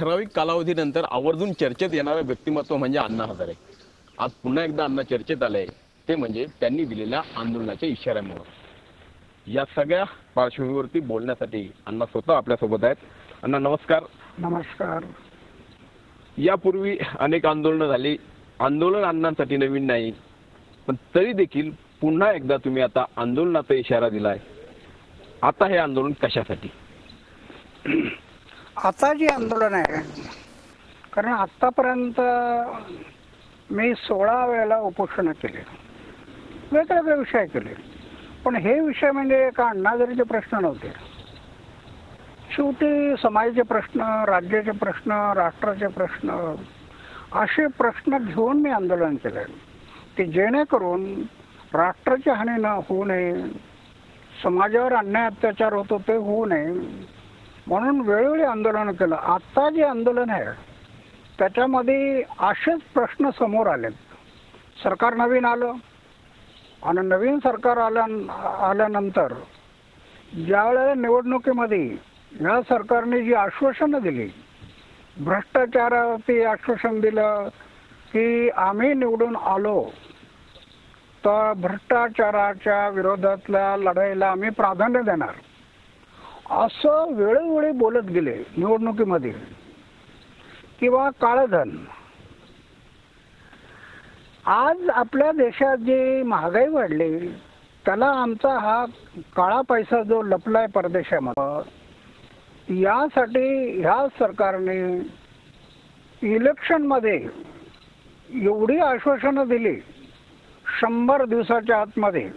ठराविक कालावधीनंतर आवर्जून चर्चेत येणारं व्यक्तिमत्व म्हणजे अण्णा हजारे. आज पुन्हा एकदा अण्णा चर्चेत आले ते म्हणजे त्यांनी दिलेल्या आंदोलनाच्या इशाऱ्यामुळे. या सगळ्या पार्श्वभूमीवरती बोलण्यासाठी अण्णा स्वतः आपल्यासोबत आहेत. अण्णा नमस्कार. नमस्कार. यापूर्वी अनेक आंदोलनं झाली. आंदोलन अण्णांसाठी नवीन नाही पण तरी देखील पुन्हा एकदा तुम्ही आता आंदोलनाचा इशारा दिलाय. आता हे आंदोलन कशासाठी? आता जे आंदोलन आहे कारण आतापर्यंत मी सोळा वेळेला उपोषणं केले. वेगवेगळे विषय केले. पण हे विषय म्हणजे एका अण्णाजरीचे प्रश्न नव्हते. शेवटी समाजाचे प्रश्न राज्याचे प्रश्न राष्ट्राचे प्रश्न असे प्रश्न घेऊन मी आंदोलन केलं. की जेणेकरून राष्ट्राची हानी न होऊ नये समाजावर अन्याय अत्याचार होतो ते होऊ नये म्हणून वेळोवेळी आंदोलन केलं. आत्ता जे आंदोलन आहे त्याच्यामध्ये असेच प्रश्न समोर आलेत. सरकार नवीन आलं आणि नवीन सरकार आल्या आल्यानंतर ज्यावेळेला निवडणुकीमध्ये या सरकारने जी आश्वासनं दिली भ्रष्टाचारावरती आश्वासन दिलं की आम्ही निवडून आलो तर भ्रष्टाचाराच्या विरोधातल्या लढाईला आम्ही प्राधान्य देणार. असं वेळोवेळी बोलत गेले निवडणुकीमध्ये. किंवा काळधन. आज आपल्या देशात जी महागाई वाढली त्याला आमचा हा काळा पैसा जो लपलाय परदेशामध्ये यासाठी ह्या सरकारने इलेक्शनमध्ये एवढी आश्वासनं दिली. शंभर दिवसाच्या आतमध्ये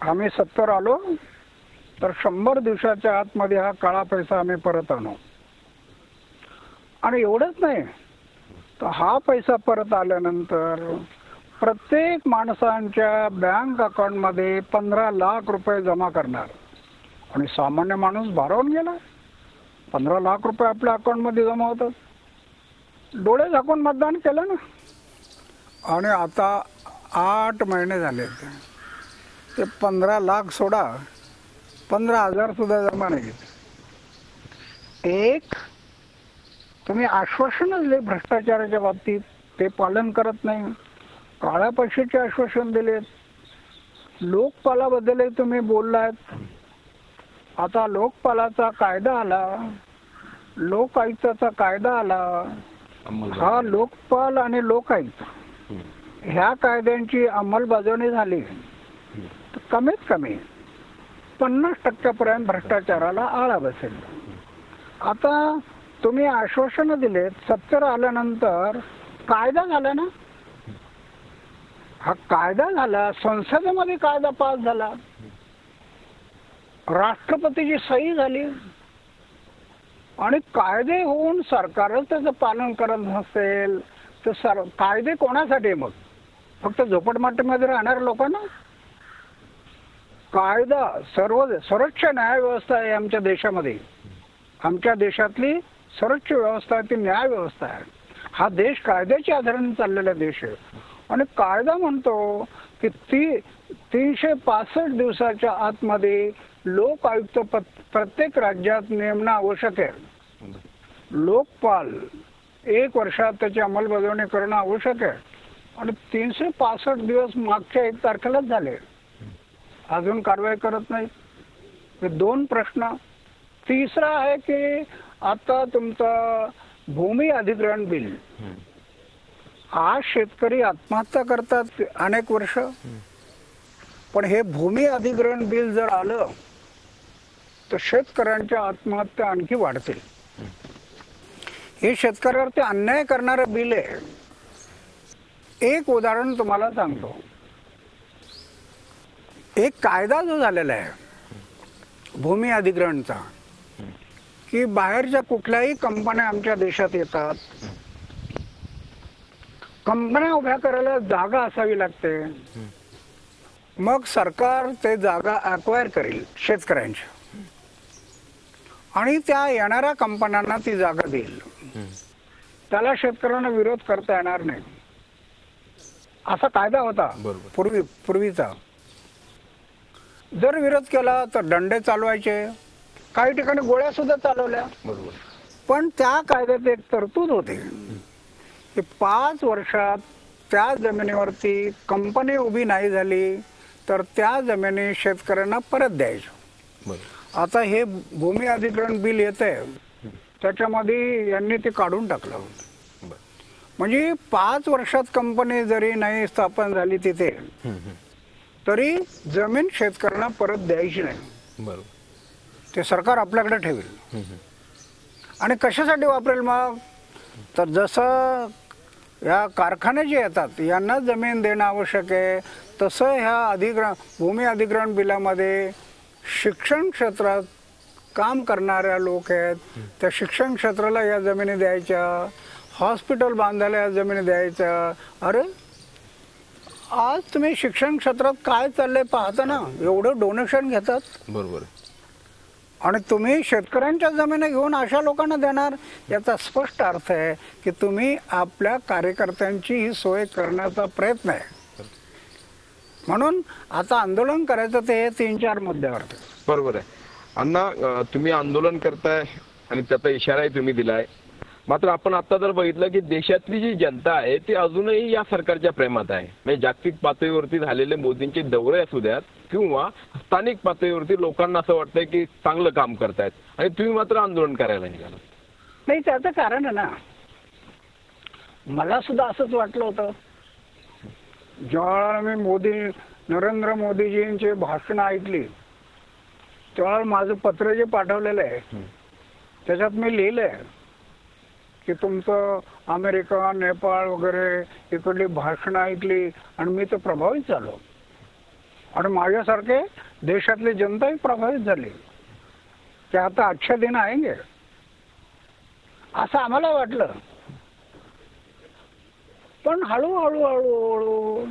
आम्ही सत्तर आलो. तर शंभर दिवसाच्या आतमध्ये हा काळा पैसा आम्ही परत आणू. आणि एवढंच नाही. तर हा पैसा परत आल्यानंतर प्रत्येक माणसांच्या बँक अकाउंटमध्ये पंधरा लाख रुपये जमा करणार. आणि सामान्य माणूस भारावून गेला. पंधरा लाख रुपये आपल्या अकाउंटमध्ये जमा होतात. डोळे झाकून मतदान केलं ना. आणि आता आठ महिने झाले ते पंधरा लाख सोडा. पंधरा हजार सुद्धा जमा नाही एक तुम्ही आश्वासन दिले भ्रष्टाचाराच्या बाबतीत. ते पालन करत नाही. काळ्या पैशाचे आश्वासन दिलेत. लोकपालाबद्दलही तुम्ही बोललात. आता लोकपालाचा कायदा आला. लोक आयुक्ताचा कायदा आला. हा लोकपाल आणि लोकायुक्त. ह्या कायद्यांची अंमलबजावणी झाली. तर कमीत कमी पन्नास टक्क्यापर्यंत भ्रष्टाचाराला आळा बसेल. आता तुम्ही आश्वासनं दिलेत सत्तर आल्यानंतर कायदा झाला ना? हा कायदा झाला संसदेमध्ये कायदा पास झाला. राष्ट्रपतीची सही झाली. आणि कायदे होऊन सरकारच त्याचं पालन करत नसेल तर सर कायदे कोणासाठी मग? फक्त झोपडमाटीमध्ये राहणाऱ्या लोकांना? कायदा सर्व सर्वोच्च न्यायव्यवस्था आहे आमच्या देशामध्ये. आमच्या देशातली सर्वोच्च व्यवस्था आहे ती न्यायव्यवस्था आहे. हा देश कायद्याच्या आधाराने चाललेला देश आहे. आणि कायदा म्हणतो की ती तीनशे पासष्ट दिवसाच्या आतमध्ये लोक आयुक्त प्रत्येक राज्यात नेमणं आवश्यक आहे. लोकपाल एक वर्षात त्याची अंमलबजावणी करणं आवश्यक आहे. आणि तीनशे पासष्ट दिवस मागच्या एक तारखेलाच झाले. अजून कारवाई करत नाही. हे दोन प्रश्न. तिसरा आहे की आता तुमचं भूमी अधिग्रहण बिल. आज शेतकरी आत्महत्या करतात अनेक वर्ष. पण हे भूमी अधिग्रहण बिल जर आलं तर शेतकऱ्यांच्या आत्महत्या आणखी वाढतील. हे शेतकऱ्यावरती अन्याय करणारं बिल आहे. एक उदाहरण तुम्हाला सांगतो. एक कायदा जो झालेला आहे भूमी अधिग्रहणचा की बाहेरच्या कुठल्याही कंपन्या आमच्या देशात येतात. कंपन्या उभ्या करायला जागा असावी लागते. मग सरकार ते जागा अक्वायर करेल शेतकऱ्यांच्या आणि त्या येणाऱ्या कंपन्यांना ती जागा देईल. त्याला शेतकऱ्यांना विरोध करता येणार नाही. असा कायदा होता. पूर्वी पूर्वीचा. जर विरोध केला तर दंडे चालवायचे. काही ठिकाणी गोळ्या सुद्धा चालवल्या. बरोबर. पण त्या कायद्यात एक तरतूद होती. की पाच वर्षात त्या जमिनीवरती कंपनी उभी नाही झाली तर त्या जमिनी शेतकऱ्यांना परत द्यायच्या बरं आता हे भूमी अधिग्रहण बिल येत आहे त्याच्यामध्ये यांनी ते काढून टाकलं बरं. म्हणजे पाच वर्षात कंपनी जरी नाही स्थापन झाली तिथे. तरी जमीन शेतकऱ्यांना परत द्यायची नाही. बरोबर. ते सरकार आपल्याकडे ठेवेल. आणि कशासाठी वापरेल मग? तर जसं या कारखाने जे येतात यांना जमीन देणं आवश्यक आहे. तसं ह्या अधिग्रहण भूमी अधिग्रहण बिलामध्ये शिक्षण क्षेत्रात काम करणाऱ्या लोक आहेत. त्या शिक्षण क्षेत्राला या जमिनी द्यायच्या. हॉस्पिटल बांधायला या जमिनी द्यायच्या. अरे आज तुम्ही शिक्षण क्षेत्रात काय चाललंय पाहता ना एवढं डोनेशन घेतात. बरोबर. आणि तुम्ही शेतकऱ्यांच्या जमिनी घेऊन अशा लोकांना देणार याचा स्पष्ट अर्थ आहे की तुम्ही आपल्या कार्यकर्त्यांची ही सोय करण्याचा प्रयत्न आहे. म्हणून आता आंदोलन करायचं ते तीन चार मुद्द्यावरती बरोबर आहे. अण्णा तुम्ही आंदोलन करताय आणि त्याचा इशाराही तुम्ही दिलाय. मात्र आपण आता जर बघितलं की देशातली जी जनता आहे ती अजूनही या सरकारच्या प्रेमात आहे. म्हणजे जागतिक पातळीवरती झालेले मोदींचे दौरे असू द्यात किंवा स्थानिक पातळीवरती लोकांना असं वाटतंय की चांगलं काम करतायत. आणि तुम्ही मात्र आंदोलन करायला निघाला नाही त्याचं कारण आहे ना. मला सुद्धा असंच वाटलं होतं. ज्यावेळेला मी मोदी नरेंद्र मोदीजींचे भाषण ऐकली त्यावेळेला माझं पत्र जे पाठवलेलं आहे त्याच्यात मी लिहिलंय. की तुमचं अमेरिका नेपाळ वगैरे इकडली भाषणं ऐकली आणि मी तर प्रभावित झालो. आणि माझ्यासारखे देशातली जनताही प्रभावित झाली. की आता अच्छा दिन आहे असं आम्हाला वाटलं. पण हळूहळू हळूहळू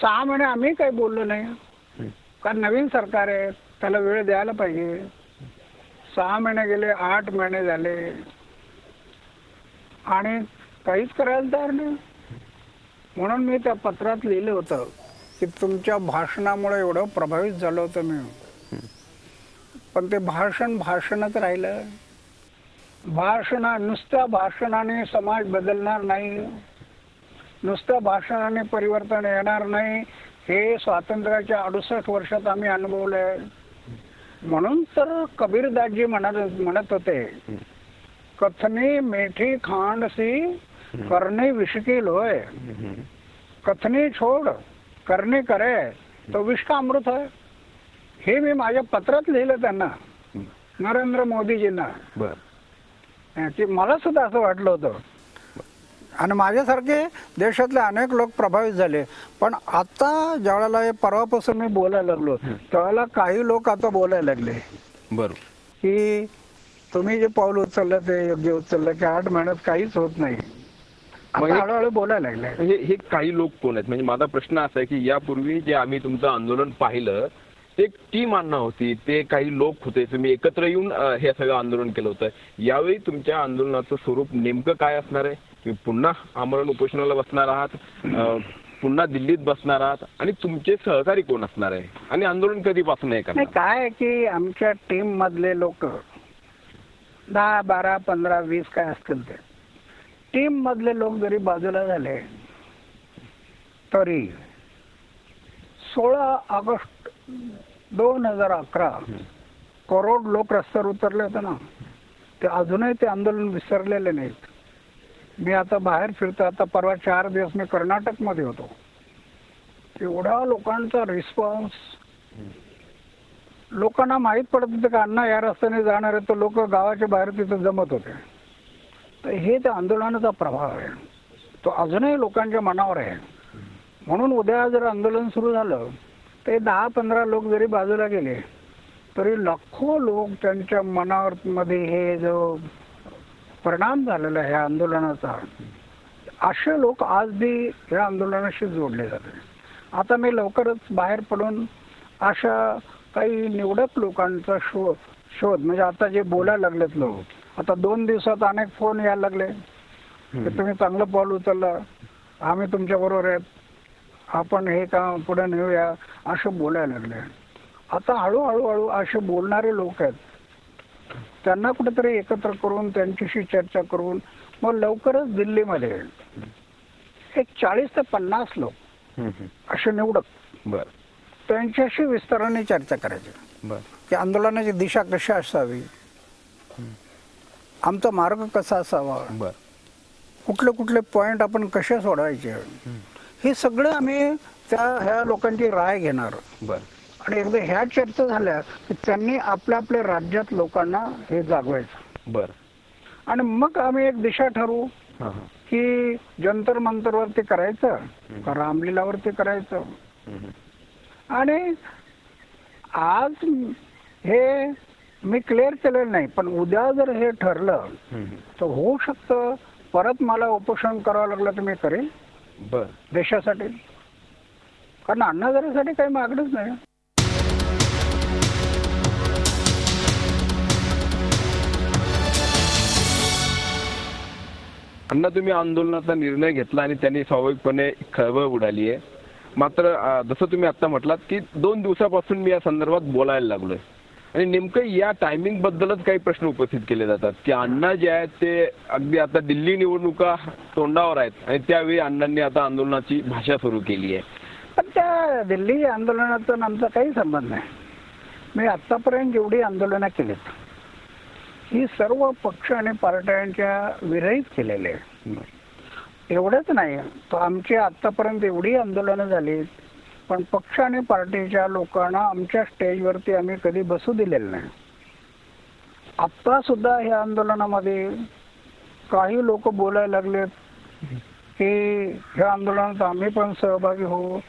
सहा महिने आम्ही काही बोललो नाही. कारण नवीन सरकार आहे त्याला वेळ द्यायला पाहिजे. सहा महिने गेले आठ महिने झाले. आणि काहीच करायला तयार नाही. म्हणून मी त्या पत्रात लिहिलं होतं की तुमच्या भाषणामुळे एवढं प्रभावित झालं होतं मी. पण ते भाषण भाषणच राहिलं. भाषण नुसत्या भाषणाने समाज बदलणार नाही. नुसत्या भाषणाने परिवर्तन येणार नाही. हे स्वातंत्र्याच्या अडुसष्ट वर्षात आम्ही अनुभवलंय. म्हणून तर कबीरदासजी म्हणत म्हणत होते कथनी मेठी खांड सी करणी विषकी लोय कथनी छोड करणे करे तो विष का अमृत आहे हे मी माझ्या पत्रात लिहिलं त्यांना नरेंद्र मोदीजींना। बर। की मला सुद्धा असं वाटलं होतं. आणि माझ्यासारखे देशातले अनेक लोक प्रभावित झाले. पण आता ज्यावेळेला हे परवापासून मी बोलायला लागलो त्यावेळेला काही लोक आता बोलायला लागले. बर. की तुम्ही जे पाऊल उचललं ते योग्य उचललं की आठ महिन्यात काहीच होत नाही. म्हणजे- हळूहळू बोलायला लागले. हे हे काही लोक कोण आहेत? म्हणजे माझा प्रश्न असा आहे की यापूर्वी जे आम्ही तुमचं आंदोलन पाहिलं ते एक टीम अण्णा होती ते काही लोक होते तुम्ही एकत्र येऊन हे सगळं आंदोलन केलं होतं. यावेळी तुमच्या आंदोलनाचं स्वरूप नेमकं काय असणार आहे? तुम्ही पुन्हा आमरण उपोषणाला बसणार आहात पुन्हा दिल्लीत बसणार आहात आणि तुमचे सहकारी कोण असणार आहे? आणि आंदोलन कधीपासून आहे काय की आमच्या टीम मधले लोक दहा बारा पंधरा वीस काय असतील ते. टीम मधले लोक जरी बाजूला झाले तरी सोळा ऑगस्ट दोन हजार अकरा करोड लोक रस्त्यावर उतरले होते ना. ते अजूनही ते आंदोलन विसरलेले नाहीत. मी आता बाहेर फिरतो आता परवा चार दिवस मी कर्नाटकमध्ये होतो. एवढा लोकांचा रिस्पॉन्स लोकांना माहीत पडत होतं का अण्णा या रस्त्याने जाणार आहे तर लोक गावाच्या बाहेर तिथं जमत होते. तर हे त्या आंदोलनाचा प्रभाव आहे. तो अजूनही लोकांच्या मनावर आहे. म्हणून उद्या जर आंदोलन सुरू झालं ते दहा पंधरा लोक जरी बाजूला गेले तरी लाखो लोक त्यांच्या मनावर मध्ये हे जो परिणाम झालेला आहे आंदोलनाचा असे लोक आज बी या आंदोलनाशी जोडले जाते आता मी लवकरच बाहेर पडून अशा काही निवडक लोकांचा शोध शोध. म्हणजे आता जे बोलायला लागलेत लोक. आता दोन दिवसात अनेक फोन यायला लागले. की तुम्ही चांगलं पाऊल उचललं. आम्ही तुमच्या बरोबर आहेत. आपण हे काम पुढे नेऊया. असं बोलायला लागले. आता हळूहळू हळू असे बोलणारे लोक आहेत. त्यांना कुठेतरी एकत्र करून त्यांच्याशी चर्चा करून मग लवकरच दिल्लीमध्ये एक चाळीस ते पन्नास लोक. असे निवडक. बर. त्यांच्याशी विस्ताराने चर्चा करायची. बर. की आंदोलनाची दिशा कशी असावी? आमचा मार्ग कसा असावा? बर. कुठले कुठले पॉइंट आपण कसे सोडवायचे? हे सगळं आम्ही त्या ह्या लोकांची राय घेणार. बर. आणि एकदा ह्या चर्चा झाल्या की त्यांनी आपल्या आपल्या राज्यात लोकांना हे जागवायचं. बर. आणि मग आम्ही एक दिशा ठरवू की जंतर मंतरवरती करायचं का रामलीलावरती करायचं. आणि आज हे मी क्लिअर केलेलं नाही पण उद्या जर हे ठरलं. तर होऊ शकतं. परत मला उपोषण करावं लागलं तर मी करेन. बर. देशासाठी. कारण अण्णादारासाठी काही मागणंच नाही. अण्णा तुम्ही आंदोलनाचा निर्णय घेतला आणि त्यांनी स्वाभाविकपणे खळबळ उडाली आहे. मात्र जसं तुम्ही आता म्हटलात की दोन दिवसापासून मी या संदर्भात बोलायला लागलोय. आणि नेमकं या टायमिंग बद्दलच काही प्रश्न उपस्थित केले जातात. की अण्णा जे आहेत ते अगदी आता दिल्ली निवडणुका तोंडावर आहेत आणि त्यावेळी अण्णांनी आता आंदोलनाची भाषा सुरू केली आहे. पण त्या दिल्ली आंदोलनाचा आणि आमचा काही संबंध नाही. मी आतापर्यंत जेवढी आंदोलनं केलीत. ही सर्व पक्ष आणि पार्ट्यांच्या विरहित केलेले आहे. एवढंच नाही. तर आमची आतापर्यंत एवढी आंदोलनं झालीत पण पक्ष आणि पार्टीच्या लोकांना आमच्या स्टेजवरती आम्ही कधी बसू दिलेलं नाही. आत्ता सुद्धा ह्या आंदोलनामध्ये काही लोक बोलायला लागलेत की ह्या आंदोलनात आम्ही पण सहभागी होऊ.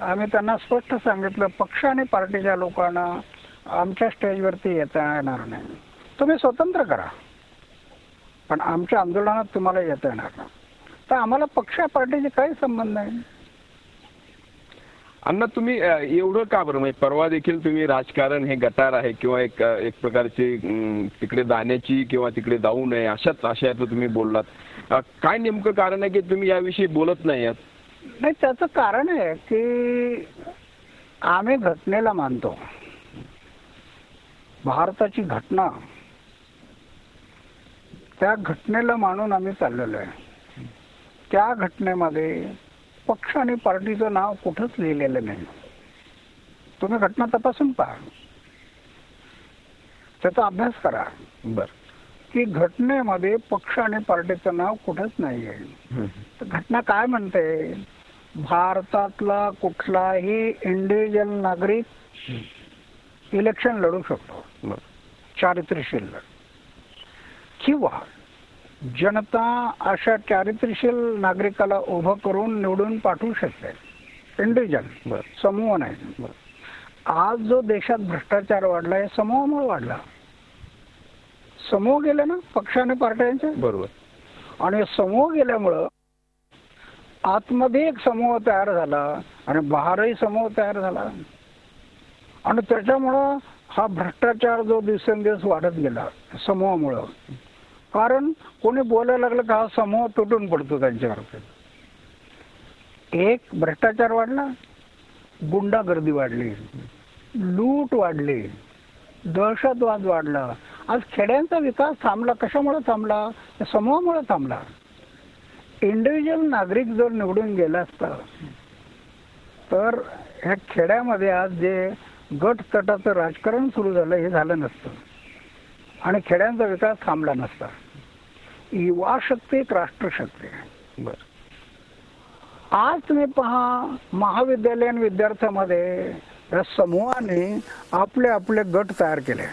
आम्ही त्यांना स्पष्ट सांगितलं पक्ष आणि पार्टीच्या लोकांना आमच्या स्टेजवरती येता येणार नाही. तुम्ही स्वतंत्र करा. पण आमच्या आंदोलनात तुम्हाला येता येणार नाही. तर आम्हाला पक्ष पार्टीचे काही संबंध नाही. अण्णा तुम्ही एवढं का बरं? म्हणजे परवा देखील तुम्ही राजकारण हे गटार आहे किंवा एक एक प्रकारची तिकडे जाण्याची किंवा तिकडे जाऊ नये अशाच आशयाचं तुम्ही बोललात. काय नेमकं कारण आहे की तुम्ही याविषयी बोलत नाही आहात? नाही त्याचं कारण आहे की आम्ही घटनेला मानतो. भारताची घटना त्या घटनेला मानून आम्ही चाललेलो आहे. त्या घटनेमध्ये पक्ष आणि पार्टीचं नाव कुठंच लिहिलेलं नाही. तुम्ही घटना तपासून पहा. त्याचा अभ्यास करा. बर. की घटनेमध्ये पक्ष आणि पार्टीचं नाव कुठंच नाही आहे तर घटना काय म्हणते? भारतातला कुठलाही इंडिव्हिज्युअल नागरिक इलेक्शन लढू शकतो. बर. चारित्र्यशील किंवा जनता अशा चारित्र्यशील नागरिकाला उभं करून निवडून पाठवू शकते. इंडिव्हिज्युअल बर. समूह नाही. बर. आज जो देशात भ्रष्टाचार वाढलाय समूहामुळे वाढला. समूह गेले ना पक्ष आणि पार्ट्यांचे? बरोबर. आणि समूह गेल्यामुळं आतमध्ये एक समूह तयार झाला आणि बाहेरही समूह तयार झाला. आणि त्याच्यामुळं हा भ्रष्टाचार जो दिवसेंदिवस वाढत गेला समूहामुळं. कारण कोणी बोलायला लागलं का हा समूह तुटून पडतो त्यांच्यावर एक भ्रष्टाचार वाढला गुंडागर्दी वाढली लूट वाढली दहशतवाद वाढला. आज खेड्यांचा विकास थांबला कशामुळे थांबला? समूहामुळे थांबला. इंडिव्हिज्युअल नागरिक जर निवडून गेला असता तर ह्या खेड्यामध्ये आज जे गट तटाचं राजकारण सुरू झालं हे झालं नसतं. आणि खेड्यांचा विकास थांबला नसता. युवा शक्ती एक राष्ट्रशक्ती आहे. बर. आज तुम्ही पहा महाविद्यालयीन विद्यार्थ्यामध्ये या समूहाने आपले आपले गट तयार केले.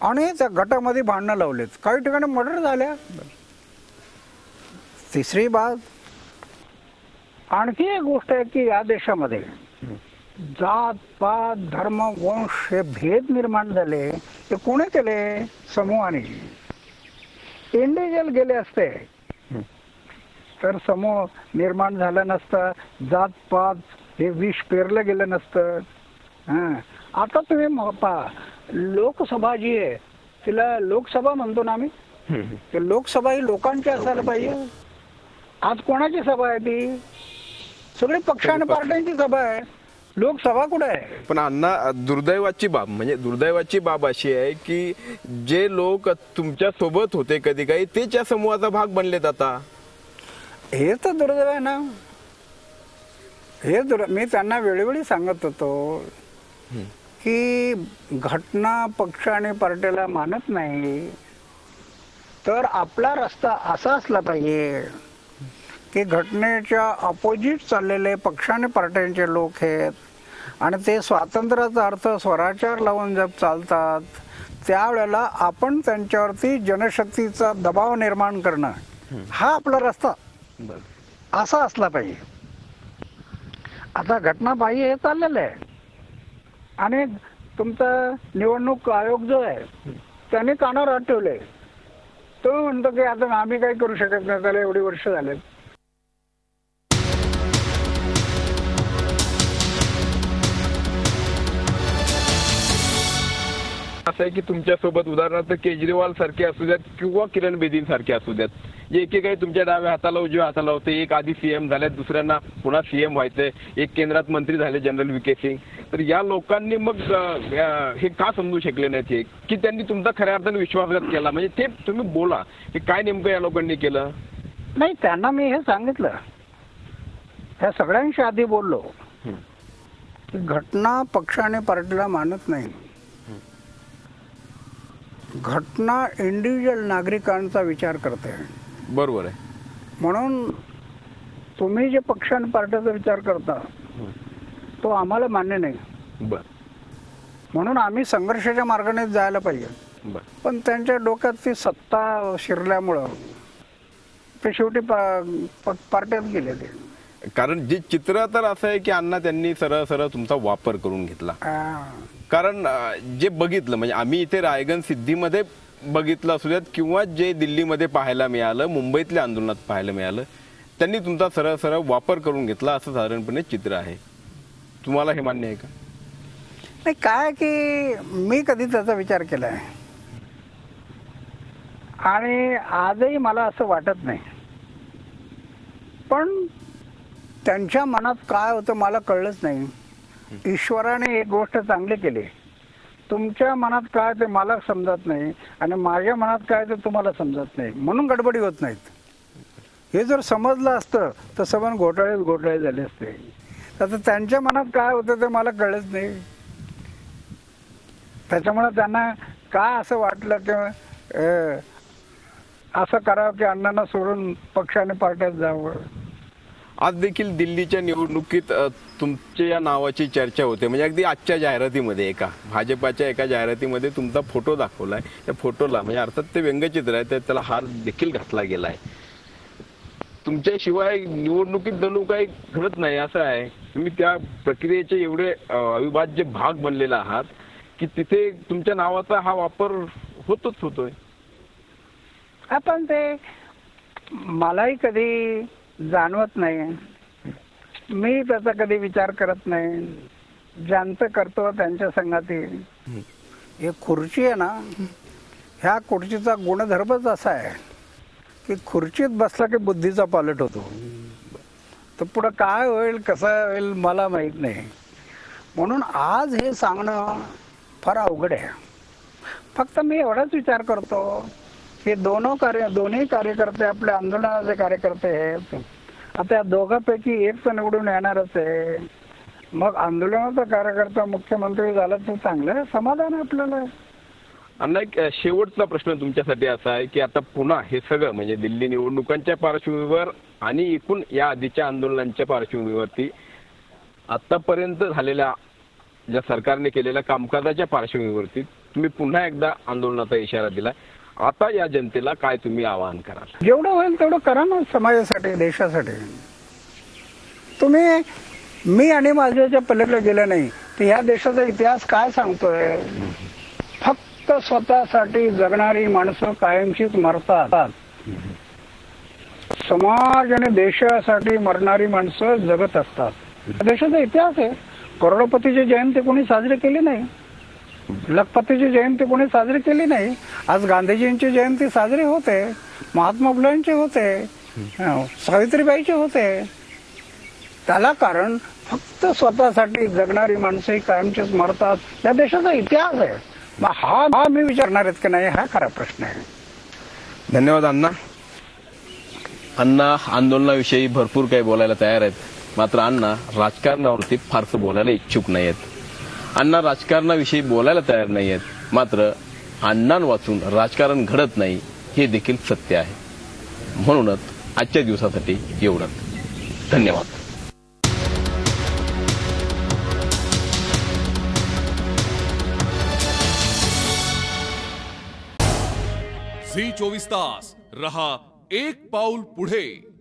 आणि त्या गटामध्ये भांडणं लावलेत. काही ठिकाणी मर्डर झाल्या. तिसरी बाब आणखी एक गोष्ट आहे की या देशामध्ये जात पात धर्म वंश हे भेद निर्माण झाले. ते कोणी केले? समूहाने. इंडिव्हिज्युअल गेले असते. तर समूह निर्माण झाला नसता. जात पात हे विष पेरलं गेलं नसतं. हं. आता तुम्ही पहा लोकसभा जी आहे तिला लोकसभा म्हणतो ना आम्ही? लोकसभा ही लोकांची असायला पाहिजे. आज कोणाची सभा आहे ती? सगळी पक्ष आणि पार्ट्यांची सभा आहे. लोकसभा कुठे आहे? पण अण्णा दुर्दैवाची बाब म्हणजे दुर्दैवाची बाब अशी आहे की जे लोक तुमच्यासोबत होते कधी काही तेच या समूहाचा भाग बनलेत आता. हे तर दुर्दैव आहे ना. हे दुर मी त्यांना वेळोवेळी सांगत होतो की घटना पक्ष आणि पार्टीला मानत नाही तर आपला रस्ता असा असला पाहिजे की घटनेच्या अपोजिट चाललेले पक्ष आणि पार्ट्यांचे लोक आहेत. आणि ते स्वातंत्र्याचा अर्थ स्वराचार लावून जर चालतात त्यावेळेला आपण त्यांच्यावरती जनशक्तीचा दबाव निर्माण करणं हा आपला रस्ता. असा असला पाहिजे. आता घटना बाह्य हे चाललेलं आहे. आणि तुमचा निवडणूक आयोग जो आहे त्याने कानावर हात ठेवले तो म्हणतो की आता आम्ही काही करू शकत नाही त्याला एवढी वर्ष झालेत. असं आहे की तुमच्यासोबत उदाहरणार्थ केजरीवाल सारखे असू द्यात किंवा किरण बेदी सारखे असू द्यात. जे एकेकाळी तुमच्या डाव्या हाताला उजव्या हाताला होते. एक आधी सीएम झाले दुसऱ्यांना पुन्हा सीएम व्हायचंय. एक केंद्रात मंत्री झाले जनरल व्ही. सिंग. तर या लोकांनी मग हे का समजू शकले नाहीत हे? की त्यांनी तुमचा खऱ्या अर्थाने विश्वासघात केला. म्हणजे ते तुम्ही बोला की काय नेमकं या लोकांनी केलं? नाही त्यांना मी हे सांगितलं. ह्या सगळ्यांशी आधी बोललो. घटना पक्ष आणि पार्टीला मानत नाही. घटना इंडिव्हिज्युअल नागरिकांचा विचार करते. बरोबर आहे. म्हणून तुम्ही जे पक्ष आणि पार्टीचा विचार करता तो आम्हाला मान्य नाही. बर. म्हणून आम्ही संघर्षाच्या मार्गाने जायला पाहिजे. पण त्यांच्या डोक्यात ती सत्ता शिरल्यामुळं ते शेवटी पार्ट्यात गेले ते. कारण जे चित्र तर असं आहे की अण्णा त्यांनी सरळ सरळ तुमचा वापर करून घेतला. कारण जे बघितलं म्हणजे आम्ही इथे रायगन सिद्धीमध्ये बघितलं असू द्यात किंवा जे दिल्लीमध्ये पाहायला मिळालं मुंबईतल्या आंदोलनात पाहायला मिळालं त्यांनी तुमचा सरळ सरळ वापर करून घेतला असं साधारणपणे चित्र आहे. तुम्हाला हे मान्य आहे का? नाही काय की मी कधी त्याचा विचार केलाय आणि आजही मला असं वाटत नाही. पण त्यांच्या मनात काय होतं मला कळलंच नाही. ईश्वराने एक गोष्ट चांगली केली. तुमच्या मनात काय ते मला समजत नाही आणि माझ्या मनात काय ते तुम्हाला समजत नाही. म्हणून गडबडी होत नाहीत. हे जर समजलं असतं तर सबन घोटाळे घोटाळे झाले असते. तर त्यांच्या मनात काय होतं ते मला कळलंच नाही. त्याच्यामुळे त्यांना काय असं वाटलं की असं करावं की अण्णांना सोडून पक्षाने पार्ट्यात जावं? आज देखील दिल्लीच्या निवडणुकीत तुमच्या या नावाची चर्चा होते. म्हणजे अगदी आजच्या जाहिरातीमध्ये एका भाजपाच्या एका जाहिरातीमध्ये तुमचा फोटो दाखवलाय. त्या फोटोला म्हणजे अर्थात ते व्यंगचित्र आहे तर त्याला हार देखील घातला गेलाय. तुमच्याशिवाय निवडणुकीत जणू काही घडत नाही असं आहे. तुम्ही त्या प्रक्रियेचे एवढे अविभाज्य भाग बनलेला आहात की तिथे तुमच्या नावाचा हा वापर होतोच होतोय. आपण ते मलाही कधी जाणवत नाही मी त्याचा कधी विचार करत नाही. ज्यांचं करतो त्यांच्या संघातील हे खुर्ची आहे ना ह्या खुर्चीचा गुणधर्मच असा आहे की खुर्चीत बसला की बुद्धीचा पालट होतो. तर पुढं काय होईल कसं होईल मला माहीत नाही. म्हणून आज हे सांगणं फार अवघड आहे. फक्त मी एवढाच विचार करतो. हे दोनों कार्य दोन्ही कार्यकर्ते आपल्या आंदोलनाचे कार्यकर्ते आहेत. आता या दोघांपैकी एक तर निवडून येणारच आहे. मग आंदोलनाचा कार्यकर्ता मुख्यमंत्री झाला तर चांगलं समाधान आहे आपल्याला? अण्णा एक शेवटचा प्रश्न तुमच्यासाठी असा आहे की आता पुन्हा हे सगळं म्हणजे दिल्ली निवडणुकांच्या पार्श्वभूमीवर आणि एकूण या आधीच्या आंदोलनांच्या पार्श्वभूमीवरती आतापर्यंत झालेल्या ज्या सरकारने केलेल्या कामकाजाच्या पार्श्वभूमीवरती तुम्ही पुन्हा एकदा आंदोलनाचा इशारा दिला आता या जनतेला काय तुम्ही आवाहन कराल? जेवढं होईल तेवढं करा ना समाजासाठी देशासाठी. तुम्ही मी आणि माझ्याच्या पलीकडे गेलं नाही तर ह्या देशाचा इतिहास काय सांगतोय? फक्त स्वतःसाठी जगणारी माणसं कायमचीच मरतात. समाज आणि देशासाठी मरणारी माणसं जगत असतात. देशाचा इतिहास आहे. करोडपतीची जयंती कोणी साजरी केली नाही. लखपतीची जयंती कोणी साजरी केली नाही. आज गांधीजींची जयंती साजरी होते. महात्मा फुलेंची होते. सावित्रीबाईची होते. त्याला कारण फक्त स्वतःसाठी जगणारी माणसं कायमचीच मरतात. या देशाचा इतिहास आहे. मग हा हा मी विचारणार आहेत की नाही हा खरा प्रश्न आहे. धन्यवाद अण्णा. अण्णा आंदोलनाविषयी भरपूर काही बोलायला तयार आहेत. मात्र अण्णा राजकारणावरती फारसं बोलायला इच्छुक नाही आहेत अण्णा राजकारणाविषयी बोलायला तयार नाही आहेत मात्र अण्णांवाचून राजकारण घडत नाही हे देखील सत्य आहे. म्हणूनच आजच्या दिवसासाठी एवढंच. धन्यवाद. झी चोवीस तास. रहा एक पाऊल पुढे.